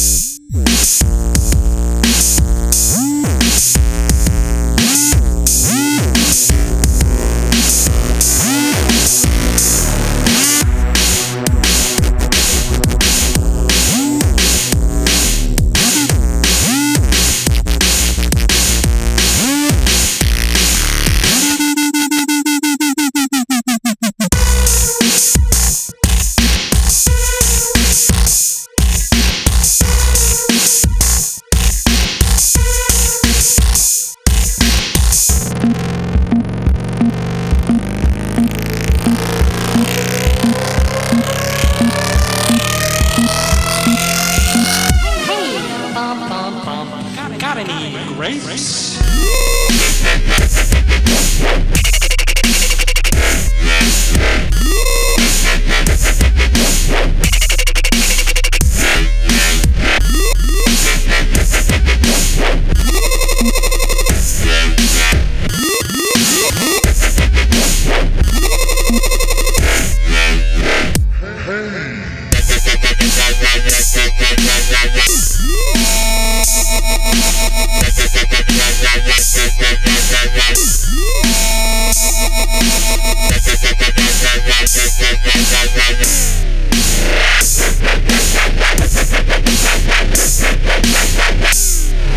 Música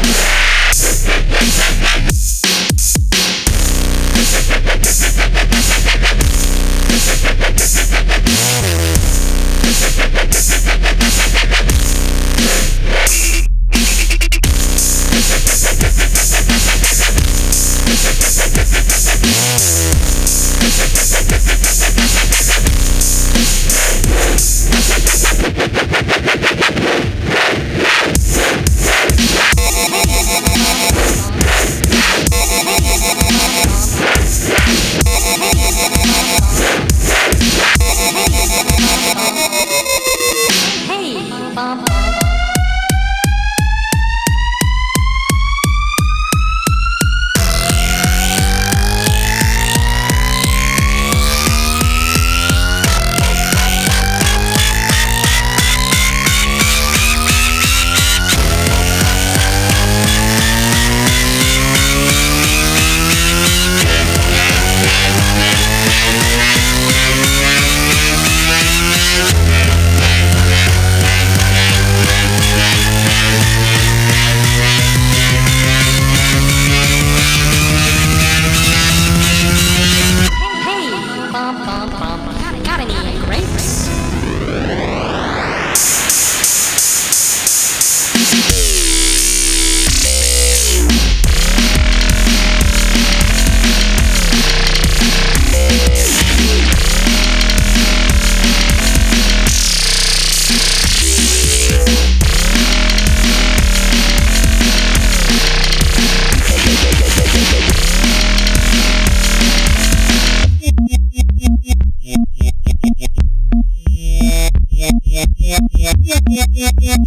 Yeah. somehow.